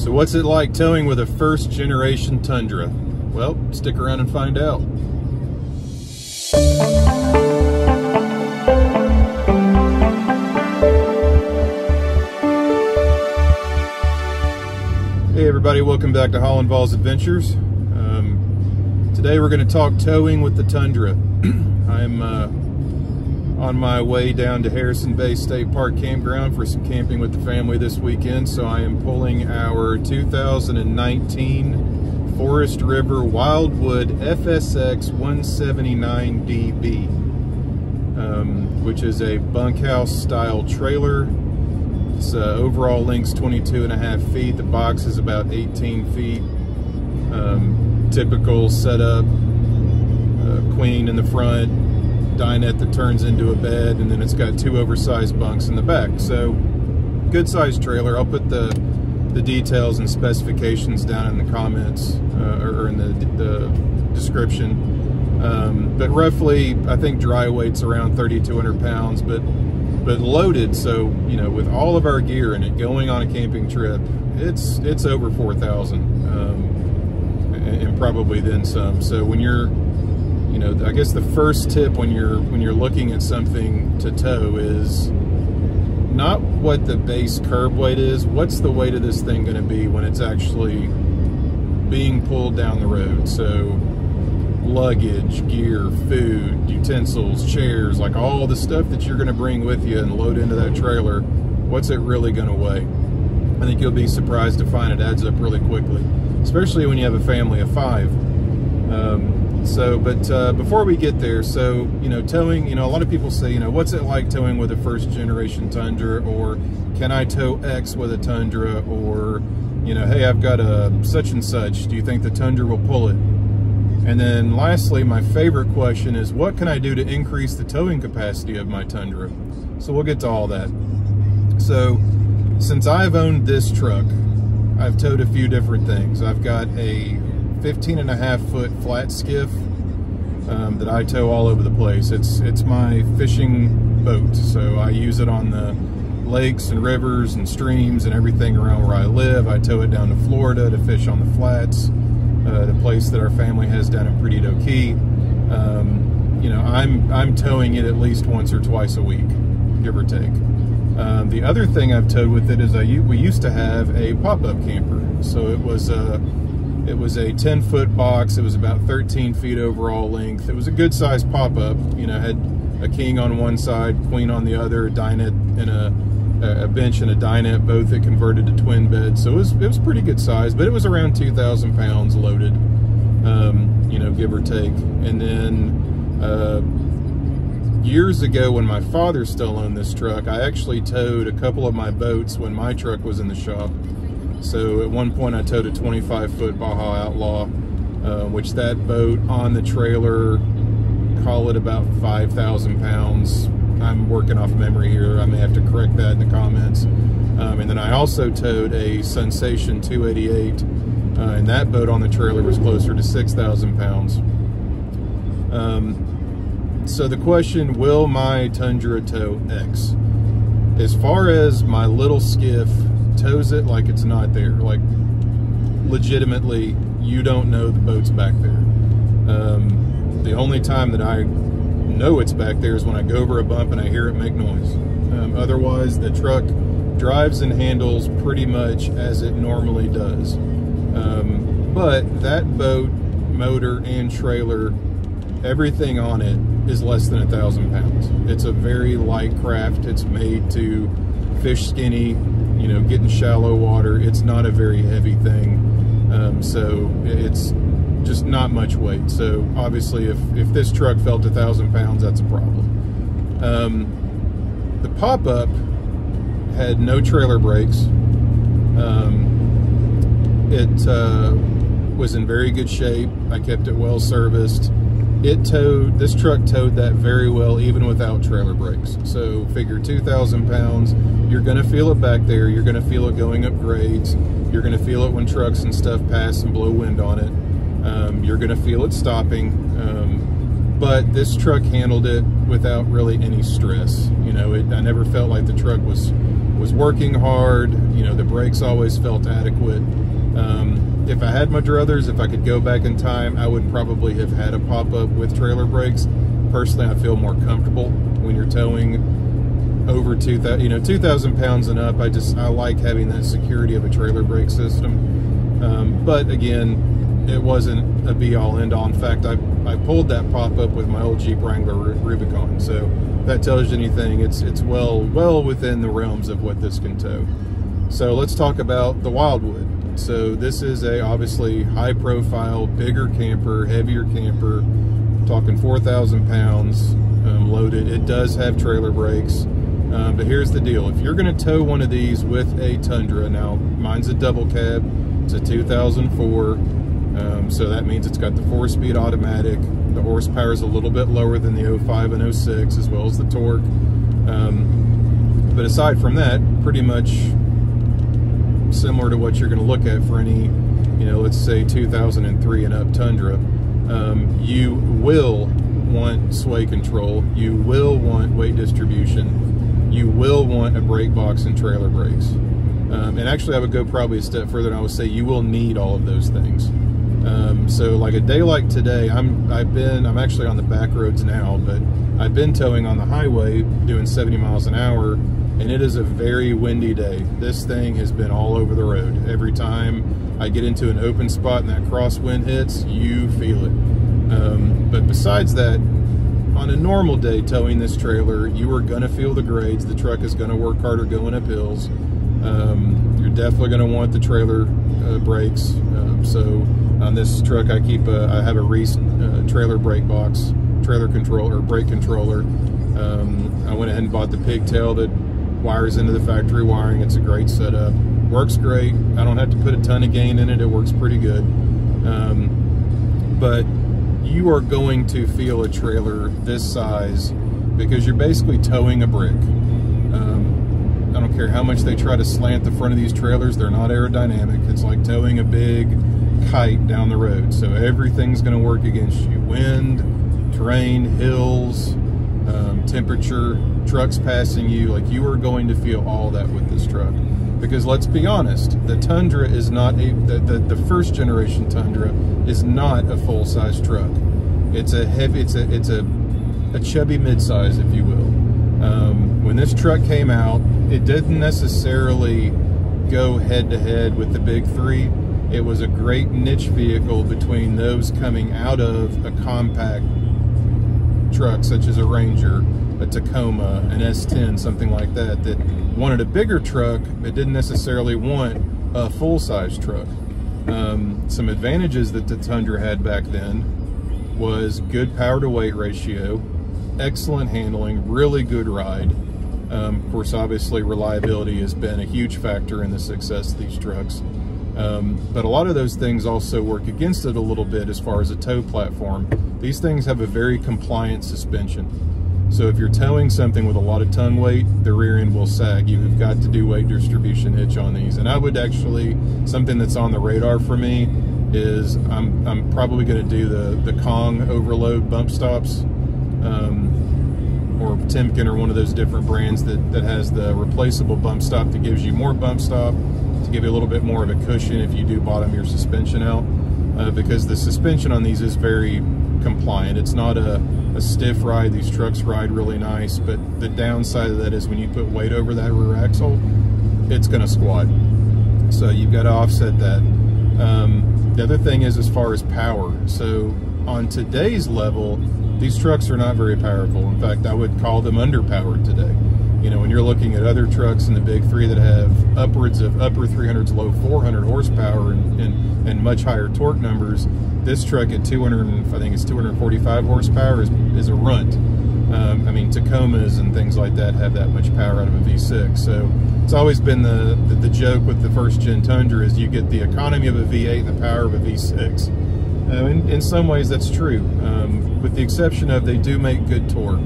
So what's it like towing with a first generation Tundra? Well, stick around and find out. Hey everybody, welcome back to HaulinVols Adventures. Um, today we're going to talk towing with the Tundra. I'm uh, on my way down to Harrison Bay State Park Campground for some camping with the family this weekend. So I am pulling our 2019 Forest River Wildwood FSX 179DB, um, which is a bunkhouse style trailer. Its uh, overall length's 22 and a half feet. The box is about 18 feet. Um, typical setup, uh, queen in the front, dinette that turns into a bed, and then it's got two oversized bunks in the back. So, good sized trailer. I'll put the the details and specifications down in the comments uh, or in the, the description. Um, but roughly, I think dry weight's around 3,200 pounds, but but loaded. So you know, with all of our gear in it, going on a camping trip, it's it's over 4,000, um, and, and probably then some. So when you're you know, I guess the first tip when you're when you're looking at something to tow is not what the base curb weight is. What's the weight of this thing going to be when it's actually being pulled down the road? So luggage, gear, food, utensils, chairs, like all the stuff that you're going to bring with you and load into that trailer, what's it really going to weigh? I think you'll be surprised to find it adds up really quickly, especially when you have a family of five. Um, so, but uh, before we get there, so, you know, towing, you know, a lot of people say, you know, what's it like towing with a first generation Tundra or can I tow X with a Tundra or, you know, hey, I've got a such and such. Do you think the Tundra will pull it? And then lastly, my favorite question is what can I do to increase the towing capacity of my Tundra? So we'll get to all that. So since I've owned this truck, I've towed a few different things. I've got a 15 and a half foot flat skiff um, that I tow all over the place. It's it's my fishing boat, so I use it on the lakes and rivers and streams and everything around where I live. I tow it down to Florida to fish on the flats, uh, the place that our family has down in Perdido Key. Um, you know, I'm I'm towing it at least once or twice a week, give or take. Um, the other thing I've towed with it is I we used to have a pop-up camper, so it was a it was a 10 foot box. It was about 13 feet overall length. It was a good sized pop up. You know, had a king on one side, queen on the other, a dinette and a, a bench and a dinette, both that converted to twin beds. So it was, it was pretty good size, but it was around 2,000 pounds loaded, um, you know, give or take. And then uh, years ago when my father still owned this truck, I actually towed a couple of my boats when my truck was in the shop. So at one point I towed a 25 foot Baja Outlaw, uh, which that boat on the trailer, call it about 5,000 pounds. I'm working off memory here. I may have to correct that in the comments. Um, and then I also towed a Sensation 288, uh, and that boat on the trailer was closer to 6,000 pounds. Um, so the question, will my Tundra tow X? As far as my little skiff tows it like it's not there. Like, legitimately, you don't know the boat's back there. Um, the only time that I know it's back there is when I go over a bump and I hear it make noise. Um, otherwise, the truck drives and handles pretty much as it normally does. Um, but that boat, motor, and trailer, everything on it is less than a thousand pounds. It's a very light craft. It's made to fish skinny, you know, get in shallow water. It's not a very heavy thing. Um, so it's just not much weight. So obviously if, if this truck felt a thousand pounds, that's a problem. Um, the pop-up had no trailer brakes. Um, it uh, was in very good shape. I kept it well serviced it towed, this truck towed that very well even without trailer brakes. So figure 2,000 pounds, you're gonna feel it back there, you're gonna feel it going up grades, you're gonna feel it when trucks and stuff pass and blow wind on it, um, you're gonna feel it stopping, um, but this truck handled it without really any stress. You know, it, I never felt like the truck was was working hard. You know, the brakes always felt adequate. Um, if I had my druthers, if I could go back in time, I would probably have had a pop-up with trailer brakes. Personally, I feel more comfortable when you're towing over 2,000, you know, 2,000 pounds and up. I just, I like having that security of a trailer brake system. Um, but again, it wasn't a be-all, end-all. In fact, I, I pulled that pop-up with my old Jeep Wrangler Rubicon. So that tells you anything, it's, it's well, well within the realms of what this can tow. So let's talk about the Wildwood. So this is a obviously high profile, bigger camper, heavier camper, talking 4,000 pounds um, loaded. It does have trailer brakes. Um, but here's the deal. If you're gonna tow one of these with a Tundra, now mine's a double cab, it's a 2004, um, so that means it's got the four speed automatic. The horsepower is a little bit lower than the 05 and 06 as well as the torque. Um, but aside from that, pretty much similar to what you're going to look at for any, you know, let's say 2003 and up Tundra, um, you will want sway control, you will want weight distribution, you will want a brake box and trailer brakes. Um, and actually, I would go probably a step further and I would say you will need all of those things. Um, so like a day like today, I'm I've been I'm actually on the back roads now, but I've been towing on the highway doing 70 miles an hour and it is a very windy day. This thing has been all over the road. Every time I get into an open spot and that crosswind hits, you feel it. Um, but besides that, on a normal day towing this trailer, you are going to feel the grades. The truck is going to work harder going up hills. Um, you're definitely going to want the trailer uh, brakes. Um, so on this truck, I keep a, I have a Reese uh, trailer brake box, trailer controller, brake controller. Um, I went ahead and bought the pigtail that wires into the factory wiring. It's a great setup. Works great. I don't have to put a ton of gain in it. It works pretty good. Um, but you are going to feel a trailer this size because you're basically towing a brick. Um, I don't care how much they try to slant the front of these trailers, they're not aerodynamic. It's like towing a big kite down the road. So everything's going to work against you. Wind, terrain, hills, um, temperature, trucks passing you, like you are going to feel all that with this truck. Because let's be honest, the Tundra is not a, the, the, the first generation Tundra is not a full-size truck. It's a heavy, it's a, it's a, a chubby midsize, if you will. Um, when this truck came out, it didn't necessarily go head to head with the big three. It was a great niche vehicle between those coming out of a compact truck such as a Ranger, a Tacoma, an S10, something like that, that wanted a bigger truck but didn't necessarily want a full-size truck. Um, some advantages that the Tundra had back then was good power to weight ratio, excellent handling, really good ride. Um, of course, obviously reliability has been a huge factor in the success of these trucks. Um, but a lot of those things also work against it a little bit as far as a tow platform. These things have a very compliant suspension. So if you're towing something with a lot of tongue weight, the rear end will sag. You've got to do weight distribution hitch on these. And I would actually, something that's on the radar for me is I'm, I'm probably going to do the, the Kong overload bump stops. Um, or Timbren or one of those different brands that, that has the replaceable bump stop that gives you more bump stop to give you a little bit more of a cushion if you do bottom your suspension out uh, because the suspension on these is very compliant. It's not a, a stiff ride. These trucks ride really nice, but the downside of that is when you put weight over that rear axle, it's going to squat. So you've got to offset that. Um, the other thing is as far as power. So on today's level, these trucks are not very powerful. In fact, I would call them underpowered today. You know, when you're looking at other trucks in the big three that have upwards of upper 300s, low 400 horsepower and, and, and much higher torque numbers, this truck at 200, I think it's 245 horsepower is, is a runt. Um, I mean, Tacomas and things like that have that much power out of a V6. So it's always been the, the, the joke with the first gen Tundra is you get the economy of a V8 and the power of a V6. Uh, in, in, some ways, that's true, um, with the exception of they do make good torque.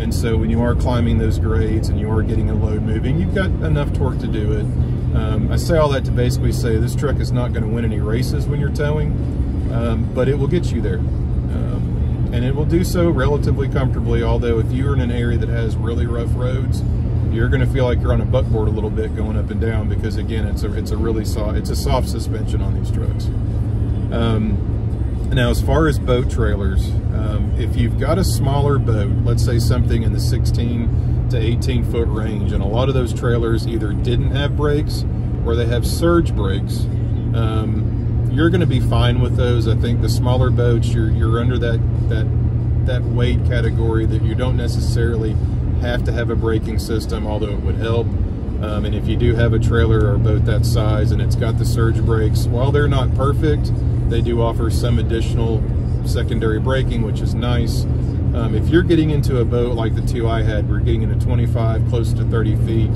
And so when you are climbing those grades and you are getting a load moving, you've got enough torque to do it. Um, I say all that to basically say this truck is not going to win any races when you're towing, um, but it will get you there. Um, and it will do so relatively comfortably, although if you're in an area that has really rough roads, you're going to feel like you're on a buckboard a little bit going up and down because again, it's a it's a really soft it's a soft suspension on these trucks. Um, now, as far as boat trailers, um, if you've got a smaller boat, let's say something in the 16 to 18 foot range, and a lot of those trailers either didn't have brakes or they have surge brakes, um, you're going to be fine with those. I think the smaller boats, you're you're under that that that weight category that you don't necessarily have to have a braking system, although it would help. Um, and if you do have a trailer or boat that size and it's got the surge brakes, while they're not perfect, they do offer some additional secondary braking, which is nice. Um, if you're getting into a boat like the two I had, we're getting into 25, close to 30 feet,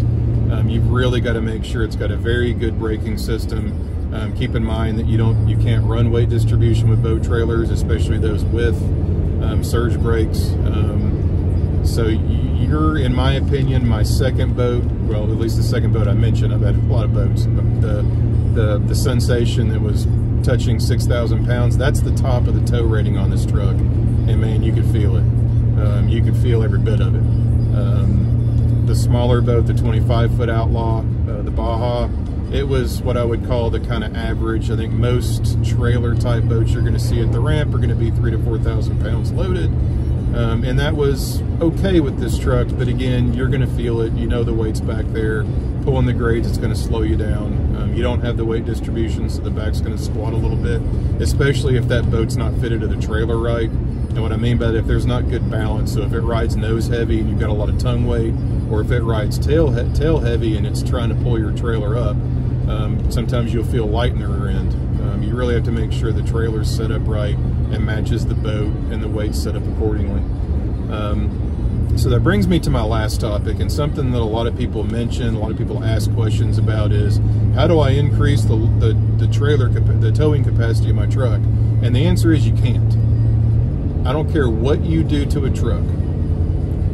um, you've really got to make sure it's got a very good braking system. Um, keep in mind that you don't, you can't run weight distribution with boat trailers, especially those with um, surge brakes. Um, so you're, in my opinion, my second boat. Well, at least the second boat I mentioned. I've had a lot of boats, but the the the sensation that was touching 6,000 pounds. That's the top of the tow rating on this truck, and man, you could feel it. Um, you could feel every bit of it. Um, the smaller boat, the 25 foot Outlaw, uh, the Baja, it was what I would call the kind of average. I think most trailer type boats you're going to see at the ramp are going to be three to 4,000 pounds loaded. Um, and that was okay with this truck, but again, you're going to feel it. You know the weight's back there. Pulling the grades, it's going to slow you down. Um, you don't have the weight distribution, so the back's going to squat a little bit, especially if that boat's not fitted to the trailer right. And what I mean by that, if there's not good balance, so if it rides nose heavy and you've got a lot of tongue weight, or if it rides tail, he tail heavy and it's trying to pull your trailer up, um, sometimes you'll feel light in the rear end. Um, you really have to make sure the trailer's set up right and matches the boat and the weight set up accordingly. Um, so that brings me to my last topic and something that a lot of people mention, a lot of people ask questions about is how do I increase the, the, the trailer, the towing capacity of my truck? And the answer is you can't. I don't care what you do to a truck.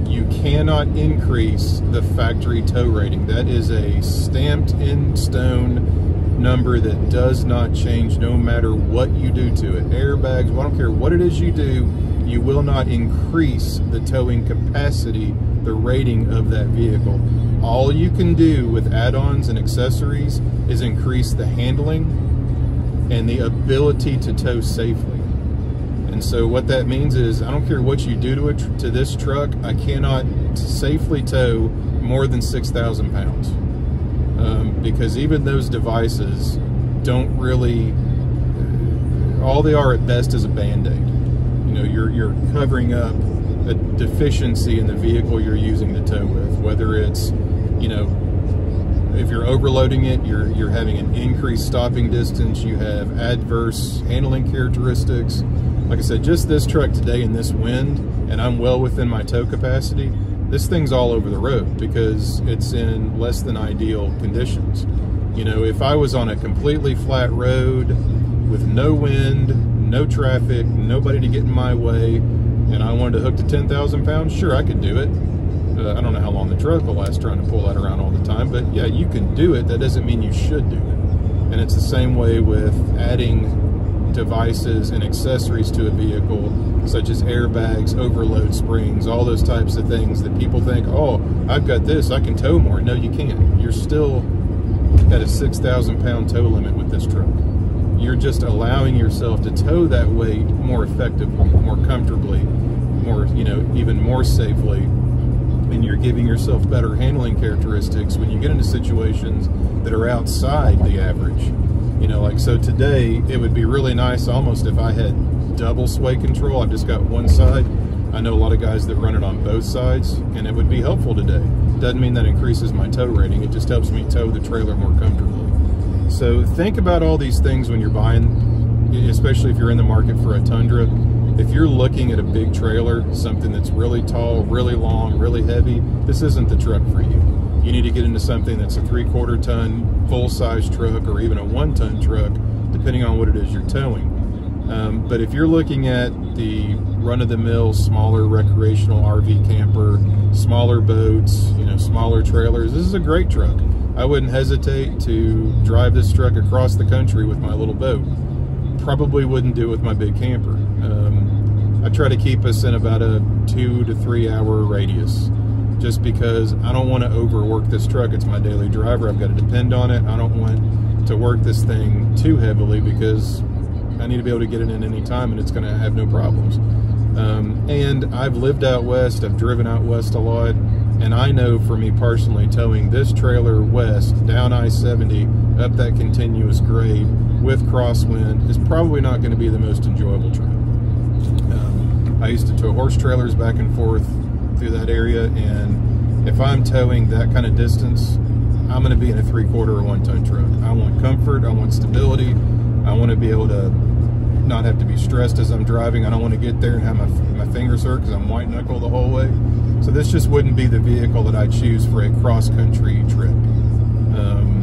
You cannot increase the factory tow rating. That is a stamped in stone number that does not change no matter what you do to it. Airbags, well, I don't care what it is you do, you will not increase the towing capacity, the rating of that vehicle. All you can do with add-ons and accessories is increase the handling and the ability to tow safely. And so what that means is I don't care what you do to it to this truck, I cannot safely tow more than 6,000 pounds um, because even those devices don't really, all they are at best is a band-aid. You know, you're, you're covering up a deficiency in the vehicle you're using to tow with, whether it's, you know, if you're overloading it, you're, you're having an increased stopping distance, you have adverse handling characteristics. Like I said, just this truck today in this wind, and I'm well within my tow capacity, this thing's all over the road because it's in less than ideal conditions. You know, if I was on a completely flat road with no wind, no traffic, nobody to get in my way, and I wanted to hook to 10,000 pounds, sure, I could do it. Uh, I don't know how long the truck will last trying to pull that around all the time, but yeah, you can do it. That doesn't mean you should do it. And it's the same way with adding devices and accessories to a vehicle, such as airbags, overload springs, all those types of things that people think, oh, I've got this, I can tow more. No, you can't. You're still at a 6,000 pound tow limit with this truck. You're just allowing yourself to tow that weight more effectively, more comfortably, more, you know, even more safely. And you're giving yourself better handling characteristics when you get into situations that are outside the average. You know, like so today, it would be really nice almost if I had double sway control. I've just got one side. I know a lot of guys that run it on both sides, and it would be helpful today. Doesn't mean that increases my tow rating. It just helps me tow the trailer more comfortably. So think about all these things when you're buying, especially if you're in the market for a Tundra. If you're looking at a big trailer, something that's really tall, really long, really heavy, this isn't the truck for you you need to get into something that's a three quarter ton full size truck or even a one ton truck, depending on what it is you're towing. Um, but if you're looking at the run of the mill, smaller recreational RV camper, smaller boats, you know, smaller trailers, this is a great truck. I wouldn't hesitate to drive this truck across the country with my little boat. Probably wouldn't do it with my big camper. Um, I try to keep us in about a two to three hour radius just because I don't want to overwork this truck. It's my daily driver. I've got to depend on it. I don't want to work this thing too heavily because I need to be able to get it in any time and it's going to have no problems. Um, and I've lived out west, I've driven out west a lot, and I know for me personally, towing this trailer west down I 70 up that continuous grade with crosswind is probably not going to be the most enjoyable trip. Um, I used to tow horse trailers back and forth through that area, and if I'm towing that kind of distance, I'm going to be in a three quarter or one ton truck. I want comfort, I want stability, I want to be able to not have to be stressed as I'm driving. I don't want to get there and have my, my fingers hurt because I'm white knuckle the whole way. So this just wouldn't be the vehicle that I choose for a cross country trip. Um,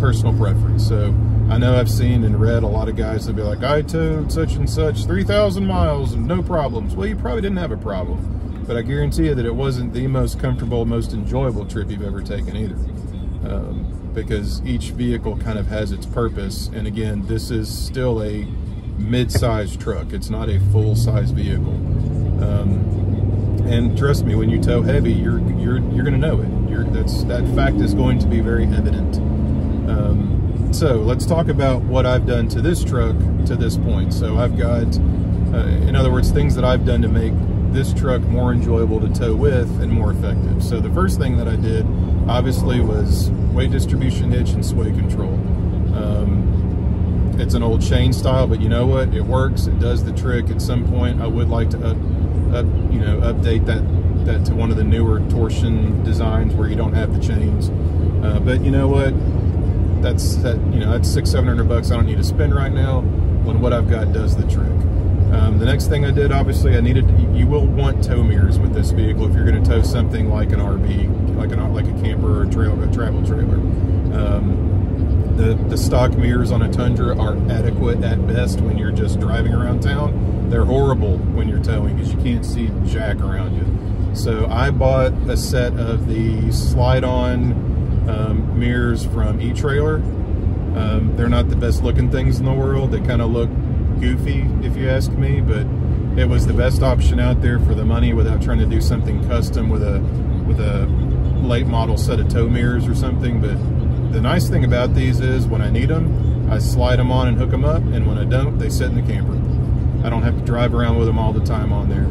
personal preference. So I know I've seen and read a lot of guys that be like, I towed such and such 3,000 miles and no problems. Well, you probably didn't have a problem, but I guarantee you that it wasn't the most comfortable, most enjoyable trip you've ever taken either. Um, because each vehicle kind of has its purpose. And again, this is still a mid-sized truck. It's not a full-size vehicle. Um, and trust me, when you tow heavy, you're you're you're going to know it. You're, that's that fact is going to be very evident. Um, so let's talk about what I've done to this truck to this point. So I've got, uh, in other words, things that I've done to make this truck more enjoyable to tow with and more effective. So the first thing that I did, obviously, was weight distribution hitch and sway control. Um, it's an old chain style, but you know what? It works. It does the trick. At some point, I would like to up, you know, update that that to one of the newer torsion designs where you don't have the chains. Uh, but you know what? That's that. You know, that's six, seven hundred bucks. I don't need to spend right now when what I've got does the trick. Um, the next thing I did, obviously, I needed. You will want tow mirrors with this vehicle if you're going to tow something like an RV, like an like a camper or a, trail, a travel trailer. Um, the the stock mirrors on a Tundra are adequate at best when you're just driving around town. They're horrible when you're towing because you can't see jack around you. So I bought a set of the slide-on um, mirrors from E-Trailer. Um, they're not the best looking things in the world. They kind of look goofy, if you ask me, but it was the best option out there for the money without trying to do something custom with a with a late model set of tow mirrors or something. But the nice thing about these is when I need them, I slide them on and hook them up, and when I don't, they sit in the camper. I don't have to drive around with them all the time on there.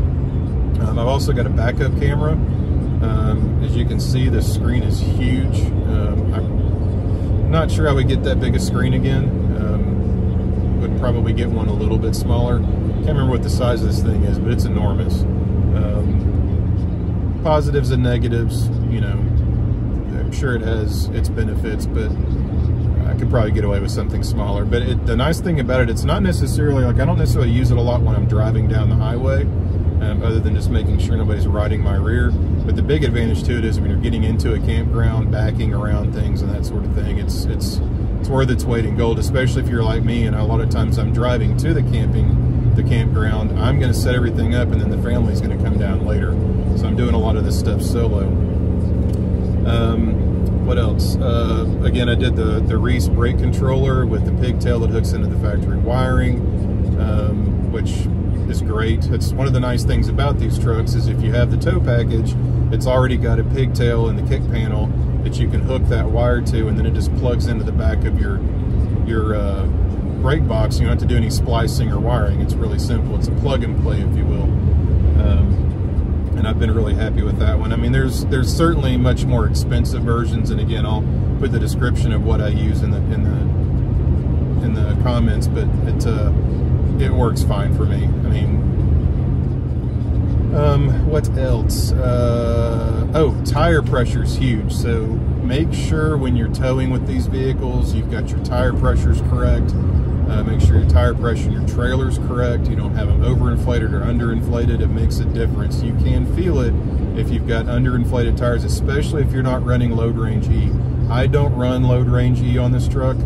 Um, I've also got a backup camera. Um, as you can see, the screen is huge. Um, I'm not sure I would get that big a screen again. Um, would probably get one a little bit smaller. Can't remember what the size of this thing is, but it's enormous. Um, positives and negatives, you know, I'm sure it has its benefits, but I could probably get away with something smaller. But it, the nice thing about it, it's not necessarily like I don't necessarily use it a lot when I'm driving down the highway, um, other than just making sure nobody's riding my rear. But the big advantage to it is when you're getting into a campground, backing around things and that sort of thing. It's it's it's worth its weight in gold, especially if you're like me. And a lot of times I'm driving to the camping, the campground. I'm going to set everything up, and then the family's going to come down later. So I'm doing a lot of this stuff solo. Um, what else? Uh, again, I did the, the Reese brake controller with the pigtail that hooks into the factory wiring, um, which is great. It's one of the nice things about these trucks is if you have the tow package, it's already got a pigtail in the kick panel that you can hook that wire to, and then it just plugs into the back of your your uh, brake box. You don't have to do any splicing or wiring. It's really simple. It's a plug and play, if you will. Um, and I've been really happy with that one. I mean, there's there's certainly much more expensive versions, and again, I'll put the description of what I use in the in the in the comments. But it uh, it works fine for me. I mean, um, what else? Uh, oh, tire pressure is huge. So make sure when you're towing with these vehicles, you've got your tire pressures correct. Uh, make sure your tire pressure in your trailer is correct. You don't have them overinflated or underinflated. It makes a difference. You can feel it if you've got underinflated tires, especially if you're not running load range E. I don't run load range E on this truck.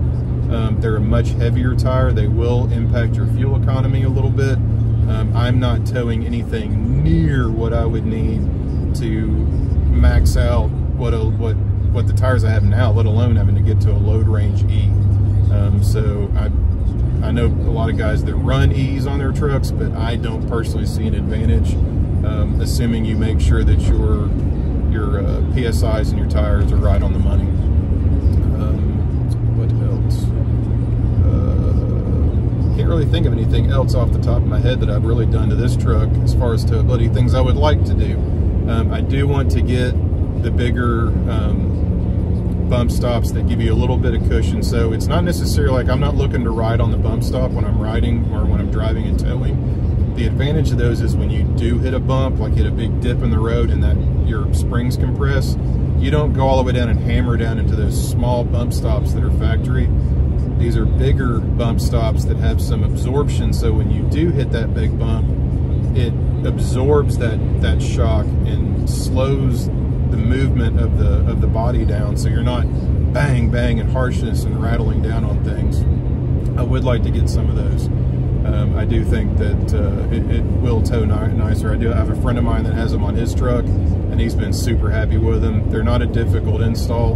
Um, they're a much heavier tire. They will impact your fuel economy a little bit. Um, I'm not towing anything near what I would need to max out what a, what what the tires I have now, let alone having to get to a load range E. Um, so I I know a lot of guys that run E's on their trucks, but I don't personally see an advantage, um, assuming you make sure that your your uh, PSIs and your tires are right on the money. Um, what else? Uh, can't really think of anything else off the top of my head that I've really done to this truck as far as towability things I would like to do. Um, I do want to get the bigger um, bump stops that give you a little bit of cushion. So it's not necessarily like I'm not looking to ride on the bump stop when I'm riding or when I'm driving and towing. The advantage of those is when you do hit a bump, like hit a big dip in the road and that your springs compress, you don't go all the way down and hammer down into those small bump stops that are factory. These are bigger bump stops that have some absorption. So when you do hit that big bump, it absorbs that, that shock and slows the movement of the of the body down so you're not bang bang and harshness and rattling down on things. I would like to get some of those. Um, I do think that uh, it, it, will tow nicer. I do have a friend of mine that has them on his truck and he's been super happy with them. They're not a difficult install.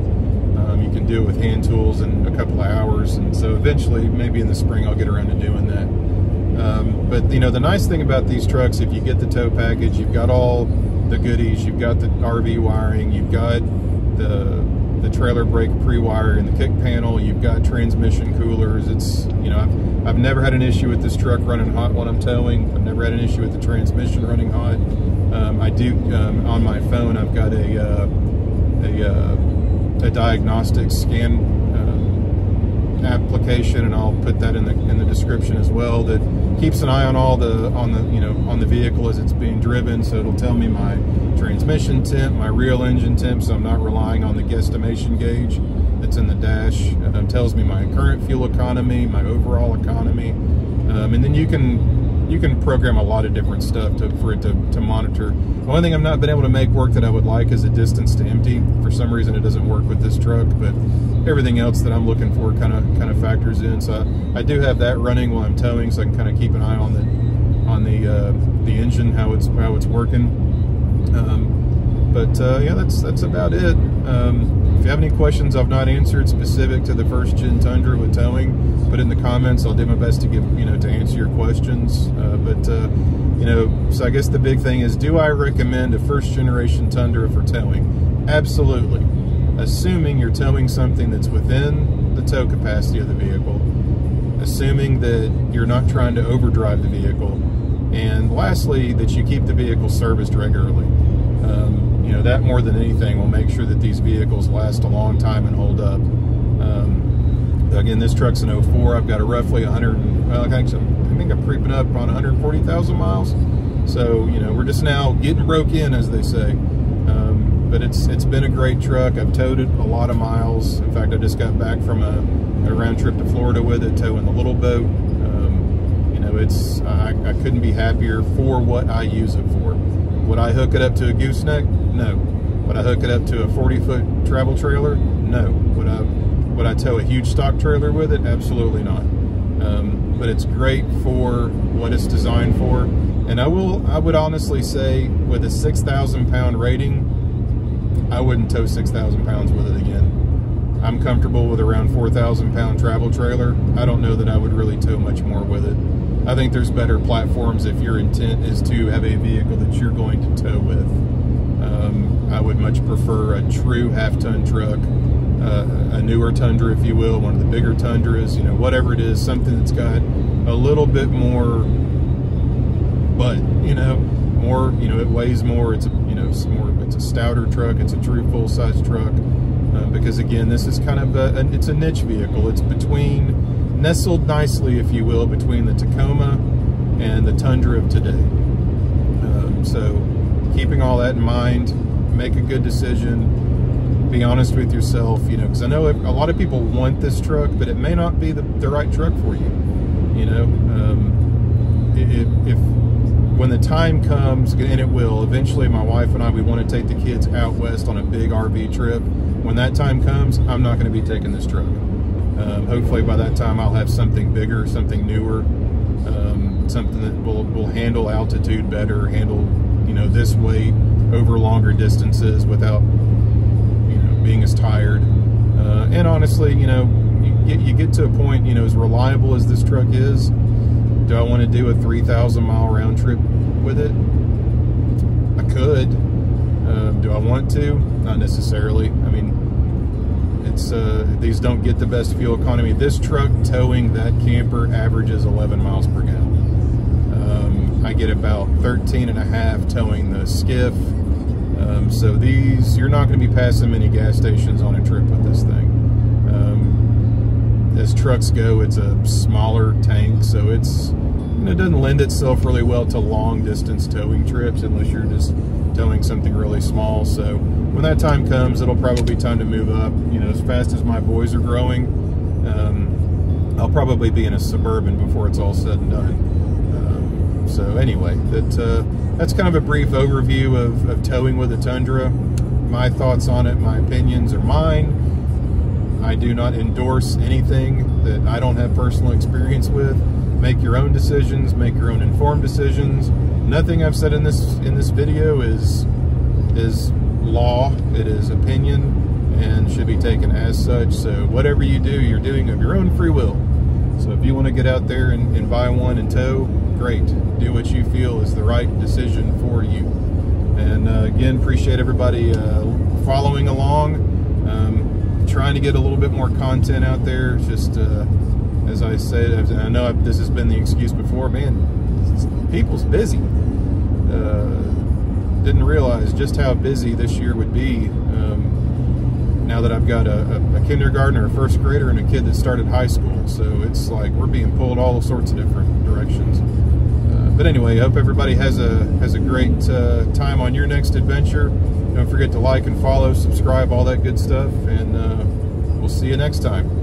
Um, you can do it with hand tools in a couple of hours and so eventually maybe in the spring I'll get around to doing that. Um, but you know the nice thing about these trucks if you get the tow package you've got all the goodies. You've got the RV wiring. You've got the the trailer brake pre-wire in the kick panel. You've got transmission coolers. It's you know I've, I've never had an issue with this truck running hot when I'm towing. I've never had an issue with the transmission running hot. Um, I do um, on my phone. I've got a uh, a, uh, a diagnostic scan application, and I'll put that in the in the description as well. That keeps an eye on all the on the you know on the vehicle as it's being driven, so it'll tell me my transmission temp, my real engine temp, so I'm not relying on the guesstimation gauge that's in the dash. Tells me my current fuel economy, my overall economy, um, and then you can you can program a lot of different stuff to, for it to, to monitor. The only thing I've not been able to make work that I would like is a distance to empty. For some reason, it doesn't work with this truck, but everything else that I'm looking for kind of kind of factors in. So I, I, do have that running while I'm towing, so I can kind of keep an eye on the on the uh, the engine, how it's how it's working. Um, but uh, yeah, that's that's about it. Um, if you have any questions I've not answered specific to the first gen Tundra with towing, put in the comments. I'll do my best to give you know to answer your questions. Uh, but uh, you know, so I guess the big thing is, do I recommend a first generation Tundra for towing? Absolutely, assuming you're towing something that's within the tow capacity of the vehicle, assuming that you're not trying to overdrive the vehicle, and lastly, that you keep the vehicle serviced regularly. That more than anything will make sure that these vehicles last a long time and hold up. Um, again, this truck's an 04. I've got a roughly 100, well, I think, I think I'm creeping up on 140,000 miles. So, you know, we're just now getting broke in, as they say. Um, but it's it's been a great truck. I've towed it a lot of miles. In fact, I just got back from a, a round trip to Florida with it, towing the little boat. Um, you know, it's I, I couldn't be happier for what I use it for. Would I hook it up to a gooseneck? No. Would I hook it up to a 40 foot travel trailer? No. Would I would I tow a huge stock trailer with it? Absolutely not. Um, but it's great for what it's designed for. And I will I would honestly say with a 6,000 pound rating, I wouldn't tow 6,000 pounds with it again. I'm comfortable with around 4,000 pound travel trailer. I don't know that I would really tow much more with it. I think there's better platforms if your intent is to have a vehicle that you're going to tow with. Um, I would much prefer a true half-ton truck, uh, a newer Tundra, if you will, one of the bigger Tundras, you know, whatever it is, something that's got a little bit more, but you know, more, you know, it weighs more. It's a, you know, it's more, it's a stouter truck. It's a true full-size truck. Uh, because again, this is kind of a, it's a niche vehicle. It's between nestled nicely, if you will, between the Tacoma and the Tundra of today. Um, so keeping all that in mind, make a good decision, be honest with yourself, you know, because I know a lot of people want this truck, but it may not be the, the right truck for you, you know. Um, if, if when the time comes, and it will, eventually my wife and I, we want to take the kids out west on a big RV trip. When that time comes, I'm not going to be taking this truck. Um, hopefully by that time I'll have something bigger, something newer, um, something that will, will handle altitude better, handle, you know, this weight over longer distances without, you know, being as tired. Uh, and honestly, you know, you get, you get to a point, you know, as reliable as this truck is, do I want to do a 3,000 mile round trip with it? I could, Um, do I want to? Not necessarily. I mean, it's uh, these don't get the best fuel economy. This truck towing that camper averages 11 miles per gallon. I get about 13 and a half towing the skiff. Um, so these, you're not going to be passing many gas stations on a trip with this thing. Um, as trucks go, it's a smaller tank, so it's it doesn't lend itself really well to long distance towing trips unless you're just towing something really small. So when that time comes, it'll probably be time to move up. You know, as fast as my boys are growing, um, I'll probably be in a Suburban before it's all said and done. So anyway, that uh, that's kind of a brief overview of, of towing with a Tundra. My thoughts on it, my opinions are mine. I do not endorse anything that I don't have personal experience with make your own decisions, make your own informed decisions. Nothing I've said in this in this video is is law. It is opinion and should be taken as such. So whatever you do, you're doing of your own free will. So if you want to get out there and, and buy one and tow, great. Do what you feel is the right decision for you. And uh, again, appreciate everybody uh, following along. Um, trying to get a little bit more content out there. Just uh, as I said, I know this has been the excuse before, man, people's busy. Uh, didn't realize just how busy this year would be um, now that I've got a, a, kindergartner, a first grader, and a kid that started high school. So it's like we're being pulled all sorts of different directions. But anyway, I hope everybody has a has a great uh, time on your next adventure. Don't forget to like and follow, subscribe, all that good stuff, and uh, we'll see you next time.